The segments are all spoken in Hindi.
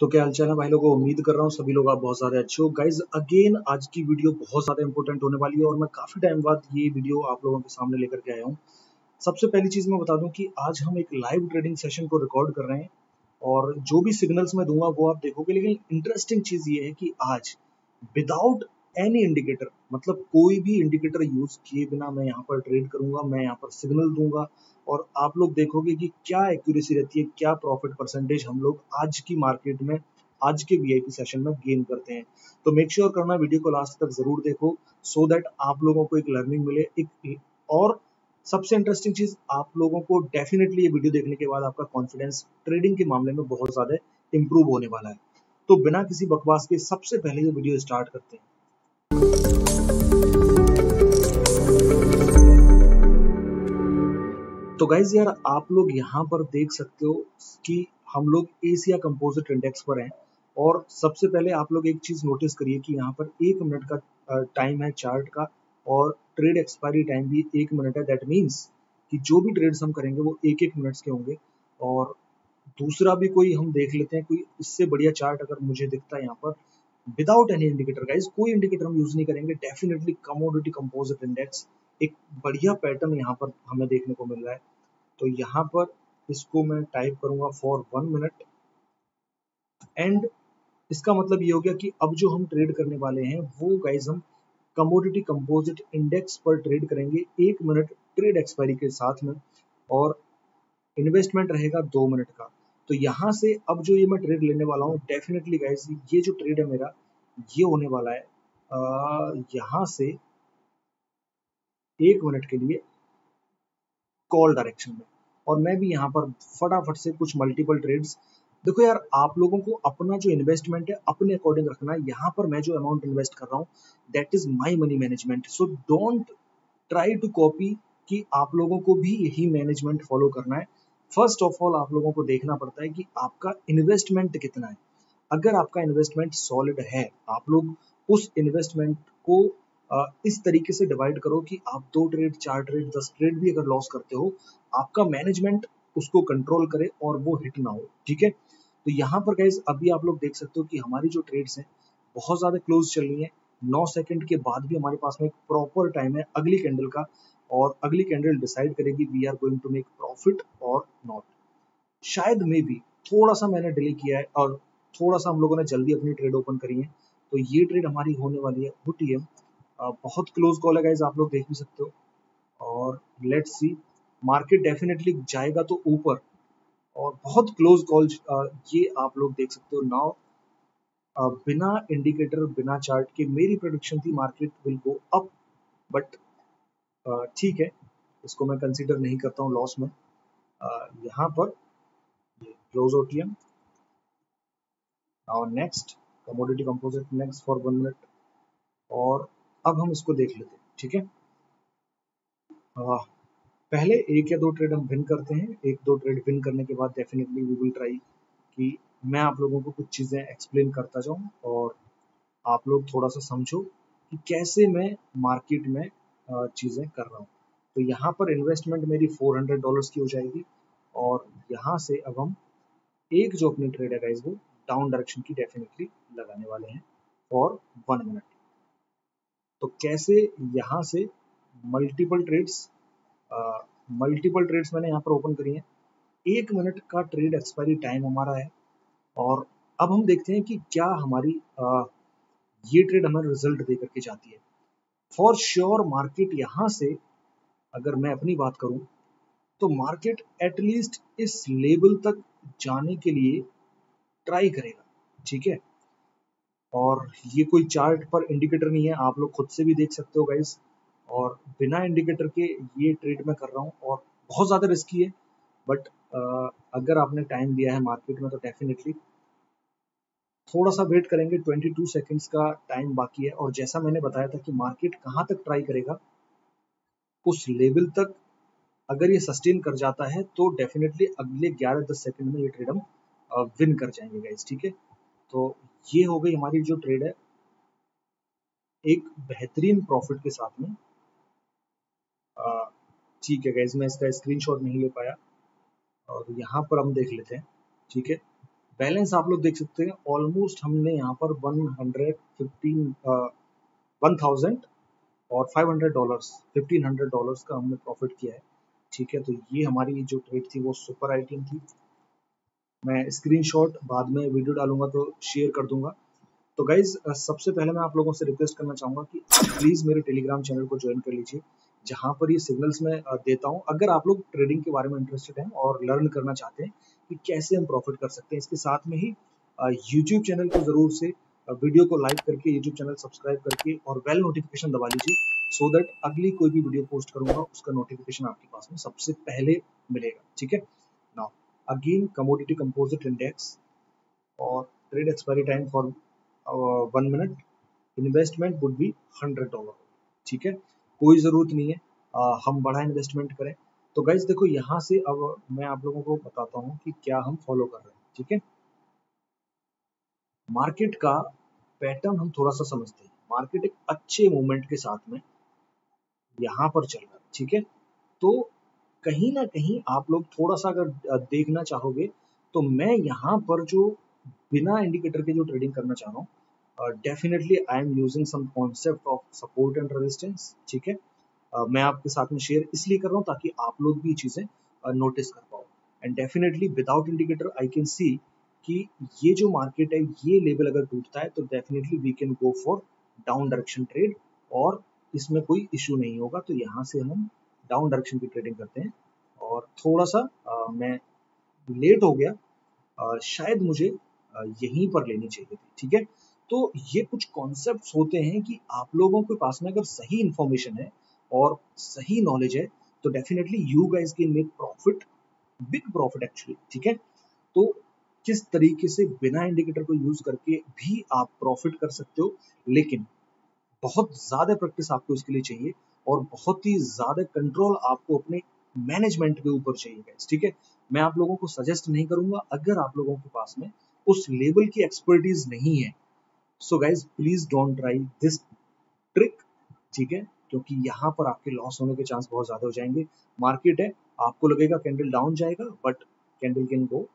तो क्या हालचाल है? भाई लोगों, उम्मीद कर रहा हूँ सभी लोग आप बहुत ज़्यादा अच्छे हो। गाइज़ अगेन आज की वीडियो बहुत ज़्यादा इंपॉर्टेंट होने वाली है और मैं काफ़ी टाइम बाद ये वीडियो आप लोगों के सामने लेकर के आया हूँ। सबसे पहली चीज़ मैं बता दूँ कि आज हम एक लाइव ट्रेडिंग सेशन को रिकॉर्ड कर रहे हैं और जो भी सिग्नल्स मैं दूँगा वो आप देखोगे, लेकिन इंटरेस्टिंग चीज़ ये है कि आज विदाउट एनी इंडिकेटर मतलब कोई भी इंडिकेटर यूज़ किए बिना मैं यहाँ पर ट्रेड करूँगा, मैं यहाँ पर सिग्नल दूँगा और आप लोग देखोगे कि क्या एक्यूरेसी रहती है, क्या प्रॉफिट परसेंटेज हम लोग आज की मार्केट में, आज के वीआईपी सेशन में गेन करते हैं। तो मेक श्योर sure करना वीडियो को लास्ट तक ज़रूर देखो सो so दैट आप लोगों को एक लर्निंग मिले। एक, और सबसे इंटरेस्टिंग चीज़, आप लोगों को डेफिनेटली ये वीडियो देखने के बाद आपका कॉन्फिडेंस ट्रेडिंग के मामले में बहुत ज़्यादा इंप्रूव होने वाला है। तो बिना किसी बकवास के सबसे पहले ये वीडियो स्टार्ट करते हैं। तो गाइज़ यार, आप लोग यहाँ पर देख सकते हो कि हम लोग एशिया कंपोजिट इंडेक्स पर हैं। और सबसे पहले आप लोग एक चीज़ नोटिस करिए कि यहाँ पर एक मिनट का टाइम है चार्ट का, और ट्रेड एक्सपायरी टाइम भी एक मिनट है। दैट मीन्स कि जो भी ट्रेड्स हम करेंगे वो एक एक मिनट्स के होंगे। और दूसरा भी कोई हम देख लेते हैं, कोई इससे बढ़िया चार्ट अगर मुझे दिखता है यहाँ पर विदाउट एनी इंडिकेटर गाइज़ कोई इंडिकेटर हम यूज़ नहीं करेंगे. डेफिनेटली कमोडिटी कंपोजिट इंडेक्स एक बढ़िया पैटर्न यहाँ पर हमें देखने को मिल रहा है. तो यहाँ पर इसको मैं टाइप करूँगा फॉर वन मिनट एंड इसका मतलब ये हो गया कि अब जो हम ट्रेड करने वाले हैं, वो गाइज़ हम कमोडिटी कंपोजिट इंडेक्स पर ट्रेड करेंगे एक मिनट ट्रेड एक्सपायरी के साथ में और इन्वेस्टमेंट रहेगा दो मिनट का. तो यहाँ से अब जो ये मैं ट्रेड लेने वाला हूँ डेफिनेटली गाइज़ ये जो ट्रेड है मेरा, ये होने वाला है। यहाँ से एक मिनट के लिए कॉल डायरेक्शन में। और मैं भी यहाँ पर फटाफट से कुछ मल्टीपल ट्रेड्स देखो यार, आप लोगों को अपना जो इन्वेस्टमेंट है, अपने अकॉर्डिंग रखना है। यहाँ पर मैं जो अमाउंट इन्वेस्ट कर रहा हूँ that is my money management so don't try to copy कि आप लोगों को भी यही मैनेजमेंट फॉलो करना है। फ़र्स्ट ऑफ़ ऑल आप लोगों को देखना पड़ता है कि आपका इन्वेस्टमेंट कितना है। अगर आपका इन्वेस्टमेंट सॉलिड है, आप लोग उस इन्वेस्टमेंट को इस तरीके से डिवाइड करो कि आप दो ट्रेड चार ट्रेड दस ट्रेड भी अगर लॉस करते हो, आपका मैनेजमेंट उसको कंट्रोल करे और वो हिट ना हो, ठीक है? तो यहाँ पर गाइज़ अभी आप लोग देख सकते हो कि हमारी जो ट्रेड्स हैं, बहुत ज़्यादा क्लोज चल रही है। नौ सेकंड के बाद भी हमारे पास में एक प्रॉपर टाइम है, अगली कैंडल का। और अगली कैंडल डिसाइड करेगी we are going to make profit और नॉट शायद मे भी थोड़ा सा मैंने डिले किया है और थोड़ा सा हम लोगों ने जल्दी अपनी ट्रेड ओपन करी है। तो ये ट्रेड हमारी होने वाली है वो टी बहुत क्लोज कॉल है गाइज़ आप लोग देख भी सकते हो। और लेट्स सी मार्केट डेफिनेटली जाएगा तो ऊपर। और बहुत क्लोज कॉल ये आप लोग देख सकते हो नाउ बिना इंडिकेटर बिना चार्ट के मेरी प्रोडिक्शन थी market will go up but ठीक है, इसको मैं कंसीडर नहीं करता हूँ लॉस में। यहाँ पर ओटीएम और next commodity composite next for one minute और अब हम इसको देख लेते हैं, ठीक है? पहले एक या दो ट्रेड हम विन करते हैं। एक, दो ट्रेड विन करने के बाद डेफिनेटली वी विल ट्राई कि मैं आप लोगों को कुछ चीज़ें एक्सप्लेन करता जाऊँ और आप लोग थोड़ा सा समझो कि कैसे मैं मार्केट में चीज़ें कर रहा हूँ। तो यहाँ पर इन्वेस्टमेंट मेरी 400 डॉलर्स की हो जाएगी और यहाँ से अब हम एक जो अपनी ट्रेड है वो डाउन डायरेक्शन की डेफिनेटली लगाने वाले हैं फॉर वन मिनट तो कैसे यहाँ से मल्टीपल ट्रेड्स मल्टीपल ट्रेड्स मैंने यहाँ पर ओपन करी हैं। एक मिनट का ट्रेड एक्सपायरी टाइम हमारा है और अब हम देखते हैं कि क्या हमारी आ, ये ट्रेड हमें रिज़ल्ट दे करके जाती है। फॉर श्योर मार्केट यहाँ से, अगर मैं अपनी बात करूँ तो मार्केट एटलीस्ट इस लेवल तक जाने के लिए ट्राई करेगा, ठीक है? और ये कोई चार्ट पर इंडिकेटर नहीं है, आप लोग खुद से भी देख सकते हो गाइज़ और बिना इंडिकेटर के ये ट्रेड में कर रहा हूँ, और बहुत ज़्यादा रिस्की है। बट अगर आपने टाइम दिया है मार्केट में तो डेफिनेटली थोड़ा सा वेट करेंगे 22 सेकंड्स का टाइम बाकी है। और जैसा मैंने बताया था कि मार्केट कहाँ तक ट्राई करेगा, उस लेवल तक अगर ये सस्टेन कर जाता है तो डेफिनेटली अगले 11-10 सेकंड में ये ट्रेड हम विन कर जाएँगे गाइज़ ठीक है? तो ये हो गई हमारी जो ट्रेड है, एक बेहतरीन प्रॉफिट के साथ में। ठीक है गैस मैं इसका स्क्रीनशॉट नहीं ले पाया। और यहाँ पर हम देख लेते हैं, ठीक है? बैलेंस आप लोग देख सकते हैं ऑलमोस्ट हमने यहाँ पर one hundred fifteen one thousand और five hundred dollars fifteen hundred dollars का हमने प्रॉफिट किया है। ठीक है तो ये हमारी जो ट्रेड थी वो सुपर आइटिंग थी। मैं स्क्रीनशॉट बाद में वीडियो डालूँगा तो शेयर कर दूँगा। तो गाइज़ सबसे पहले मैं आप लोगों से रिक्वेस्ट करना चाहूँगा कि प्लीज़ मेरे टेलीग्राम चैनल को ज्वाइन कर लीजिए, जहाँ पर ये सिग्नल्स मैं देता हूँ। अगर आप लोग ट्रेडिंग के बारे में इंटरेस्टेड हैं और लर्न करना चाहते हैं कि कैसे हम प्रॉफिट कर सकते हैं। इसके साथ में ही यूट्यूब चैनल को ज़रूर से वीडियो को लाइक करके यूट्यूब चैनल सब्सक्राइब करके और बेल नोटिफिकेशन दबा लीजिए सो so दैट अगली कोई भी वीडियो पोस्ट करूँगा उसका नोटिफिकेशन आपके पास में सबसे पहले मिलेगा। ठीक है? Now again commodity composite index और trade expiry time for one minute investment would be hundred dollar ठीक है? कोई ज़रूरत नहीं है। आ, हम बड़ा इन्वेस्टमेंट करें। तो गाइज़ देखो, यहाँ से अब मैं आप लोगों को बताता हूँ कि क्या हम फॉलो कर रहे हैं, ठीक है? मार्केट का पैटर्न हम थोड़ा सा समझते हैं। मार्केट एक अच्छे मूवमेंट के साथ में यहाँ पर चल रहा है, ठीक है? तो कहीं ना कहीं आप लोग थोड़ा सा अगर देखना चाहोगे तो मैं यहाँ पर जो बिना इंडिकेटर के जो ट्रेडिंग करना चाह रहा हूँ definitely I am using some concept of support and resistance ठीक है? मैं आपके साथ में शेयर इसलिए कर रहा हूँ ताकि आप लोग भी ये चीज़ें नोटिस कर पाओ। And definitely without indicator I can see कि ये जो मार्केट है ये लेवल अगर टूटता है तो definitely we can go for down direction trade और इसमें कोई इशू नहीं होगा। तो यहाँ से हम डाउन डायरेक्शन की ट्रेडिंग करते हैं। और थोड़ा सा आ, मैं लेट हो गया आ, शायद मुझे यहीं पर लेनी चाहिए थी ठीक है? तो ये कुछ कॉन्सेप्ट होते हैं कि आप लोगों के पास में अगर सही इंफॉर्मेशन है और सही नॉलेज है तो definitely you guys can make profit big profit actually ठीक है? तो किस तरीके से बिना इंडिकेटर को यूज़ करके भी आप प्रॉफिट कर सकते हो, लेकिन बहुत ज़्यादा प्रैक्टिस आपको इसके लिए चाहिए और बहुत ही ज़्यादा कंट्रोल आपको अपने मैनेजमेंट के ऊपर चाहिए ठीक है? मैं आप लोगों को सजेस्ट नहीं करूँगा, अगर आप लोगों के पास में उस लेवल की एक्सपर्टीज नहीं है so guys please don't try this trick ठीक है? क्योंकि यहाँ पर आपके लॉस होने के चांस बहुत ज़्यादा हो जाएँगे। मार्केट है, आपको लगेगा कैंडल डाउन जाएगा but candle can go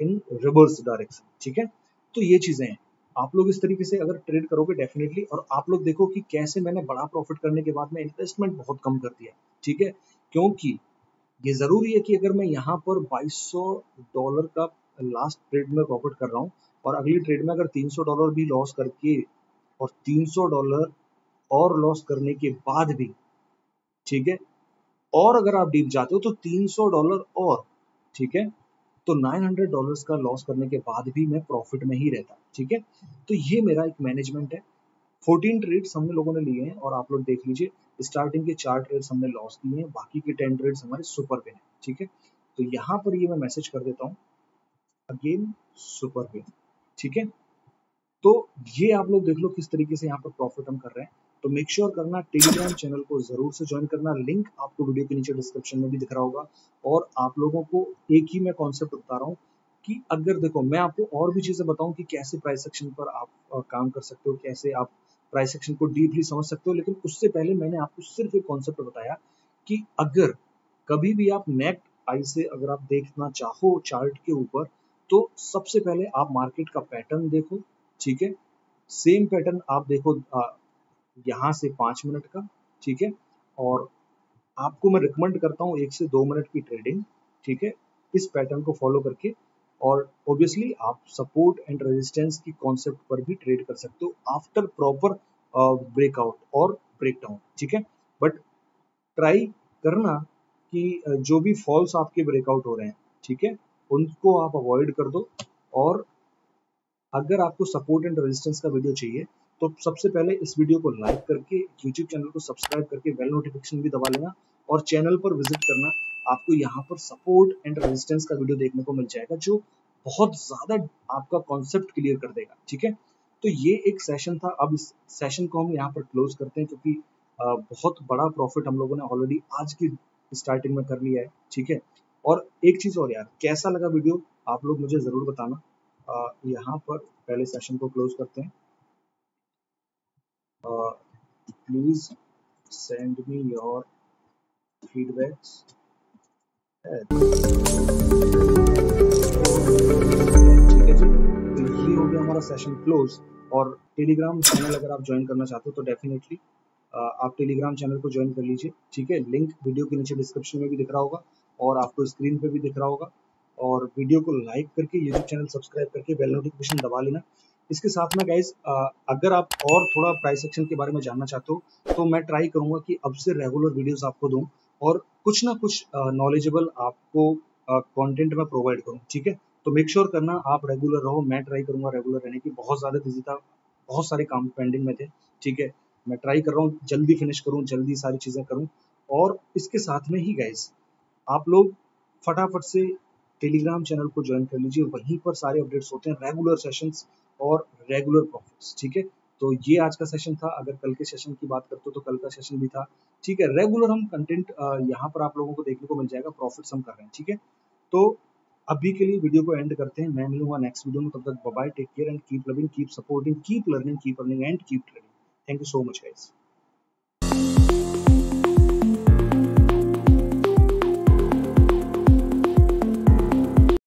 in reverse direction ठीक है? तो ये चीज़ें हैं। आप लोग इस तरीके से अगर ट्रेड करोगे डेफिनेटली और आप लोग देखो कि कैसे मैंने बड़ा प्रॉफिट करने के बाद में इन्वेस्टमेंट बहुत कम कर दिया, ठीक है? क्योंकि ये ज़रूरी है कि अगर मैं यहाँ पर 2200 डॉलर का लास्ट ट्रेड में प्रॉफिट कर रहा हूँ, और अगली ट्रेड में अगर 300 डॉलर भी लॉस करके और 300 डॉलर और लॉस करने के बाद भी, ठीक है? और अगर आप डीप जाते हो तो 300 डॉलर और, ठीक है? तो 900 डॉलर्स का लॉस करने के बाद भी मैं प्रॉफिट में ही रहता, ठीक है? तो ये मेरा एक मैनेजमेंट है। 14 ट्रेड्स हमने लोगों ने लिए हैं और आप लोग देख लीजिए स्टार्टिंग के चार ट्रेड्स हमने लॉस किए हैं, बाकी के टेन ट्रेड्स हमारे सुपर पे हैं, ठीक है? तो यहाँ पर ये मैं मैसेज कर देता हूँ। अगेन सुपर पे ठीक है? तो ये आप लोग देख लो किस तरीके से यहाँ पर प्रॉफिट हम कर रहे हैं। तो मेक श्योर sure करना टेलीग्राम चैनल को ज़रूर से ज्वाइन करना। लिंक आपको वीडियो के नीचे डिस्क्रिप्शन में भी दिख रहा होगा। और आप लोगों को एक ही मैं कॉन्सेप्ट बता रहा हूँ कि अगर देखो, मैं आपको और भी चीज़ें बताऊँ कि कैसे प्राइस सेक्शन पर आप काम कर सकते हो, कैसे आप प्राइस सेक्शन को डीपली समझ सकते हो। लेकिन उससे पहले मैंने आपको सिर्फ़ एक कॉन्सेप्ट बताया कि अगर कभी भी आप नेट आई से अगर आप देखना चाहो चार्ट के ऊपर तो सबसे पहले आप मार्केट का पैटर्न देखो, ठीक है? सेम पैटर्न आप देखो यहाँ से पाँच मिनट का, ठीक है? और आपको मैं रिकमेंड करता हूँ एक से दो मिनट की ट्रेडिंग ठीक है? इस पैटर्न को फॉलो करके और ऑब्वियसली आप सपोर्ट एंड रेजिस्टेंस की कॉन्सेप्ट पर भी ट्रेड कर सकते हो आफ्टर प्रॉपर ब्रेकआउट और ब्रेकडाउन ठीक है? बट ट्राई करना कि जो भी फॉल्स आपके ब्रेकआउट हो रहे हैं, ठीक है? उनको आप अवॉइड कर दो और अगर आपको सपोर्ट एंड रेजिस्टेंस का वीडियो चाहिए तो सबसे पहले इस वीडियो को लाइक करके यूट्यूब चैनल को सब्सक्राइब करके बेल नोटिफिकेशन भी दबा लेना और चैनल पर विज़िट करना। आपको यहाँ पर सपोर्ट एंड रेजिस्टेंस का वीडियो देखने को मिल जाएगा, जो बहुत ज़्यादा आपका कॉन्सेप्ट क्लियर कर देगा, ठीक है? तो ये एक सेशन था। अब इस सेशन को हम यहाँ पर क्लोज करते हैं, क्योंकि बहुत बड़ा प्रॉफिट हम लोगों ने ऑलरेडी आज की स्टार्टिंग में कर लिया है, ठीक है? और एक चीज़ और यार, कैसा लगा वीडियो आप लोग मुझे ज़रूर बताना। यहाँ पर पहले सेशन को क्लोज करते हैं। Please send me your feedbacks हमारा सेशन क्लोज और टेलीग्राम चैनल अगर आप ज्वाइन करना चाहते हो तो डेफिनेटली आप टेलीग्राम चैनल को ज्वाइन कर लीजिए. ठीक है? लिंक वीडियो के नीचे डिस्क्रिप्शन में भी दिख रहा होगा और आपको स्क्रीन पे भी दिख रहा होगा. और वीडियो को लाइक करके यूट्यूब चैनल सब्सक्राइब करके बेल नोटिफिकेशन दबा लेना. इसके साथ में गाइज़ अगर आप और थोड़ा प्राइस सेक्शन के बारे में जानना चाहते हो तो मैं ट्राई करूँगा कि अब से रेगुलर वीडियोस आपको दूँ और कुछ ना कुछ नॉलेजेबल आपको कंटेंट में प्रोवाइड करूँ, ठीक है? तो मेक श्योर sure करना, आप रेगुलर रहो, मैं ट्राई करूँगा रेगुलर रहने की। बहुत ज़्यादा बिज़ी था, बहुत सारे काम पेंडिंग में थे, ठीक है? मैं ट्राई कर रहा हूँ, जल्दी फिनिश करूँ, जल्दी सारी चीज़ें करूँ। और इसके साथ में ही गाइज़ आप लोग फटाफट से टेलीग्राम चैनल को ज्वाइन कर लीजिए। वहीं पर सारे अपडेट्स होते हैं रेगुलर सेशंस और रेगुलर प्रॉफिट्स ठीक है? तो ये आज का सेशन था। अगर कल के सेशन की बात करते हो तो कल का सेशन भी था, ठीक है? रेगुलर हम कंटेंट यहाँ पर आप लोगों को देखने को मिल जाएगा। प्रॉफिट्स हम कर रहे हैं, ठीक है? तो अभी के लिए वीडियो को एंड करते हैं। मैं मिलूँगा नेक्स्ट वीडियो में। तब तक bye take care and keep loving keep supporting keep learning keep earning and keep trading thank you so much guys